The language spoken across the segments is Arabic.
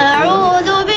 أعوذ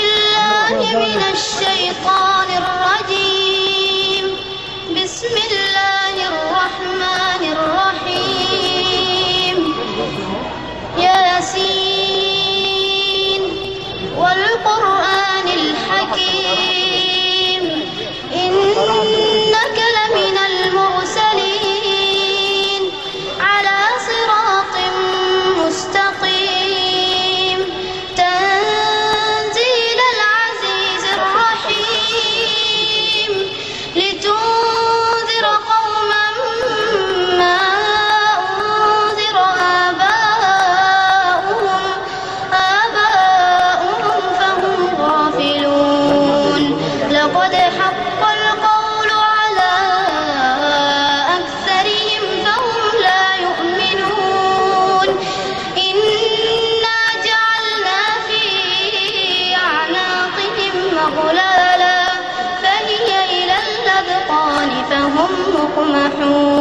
لكم مقمحون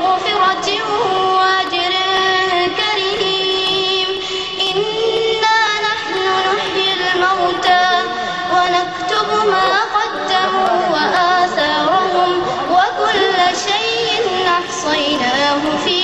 ومغفرة وأجر كريم. إنا نحن نحيي الموتى ونكتب ما قدموا وآثارهم وكل شيء في